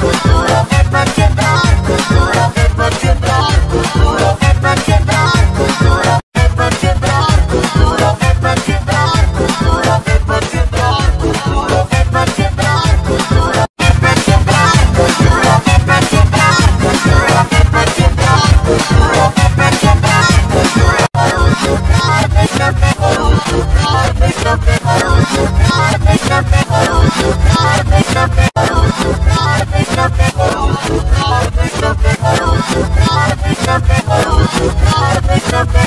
Cultura Paquetá. Africa,